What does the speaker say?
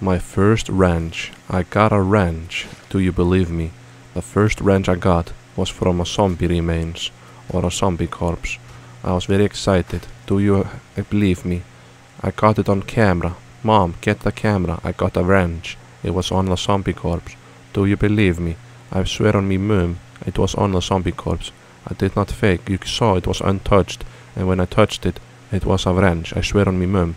My first wrench. I got a wrench. Do you believe me? The first wrench I got was from a zombie remains or a zombie corpse. I was very excited. Do you believe me? I got it on camera. Mom, get the camera. I got a wrench. It was on the zombie corpse. Do you believe me? I swear on me mum, it was on the zombie corpse. I did not fake. You saw it was untouched. And when I touched it, it was a wrench. I swear on me mum.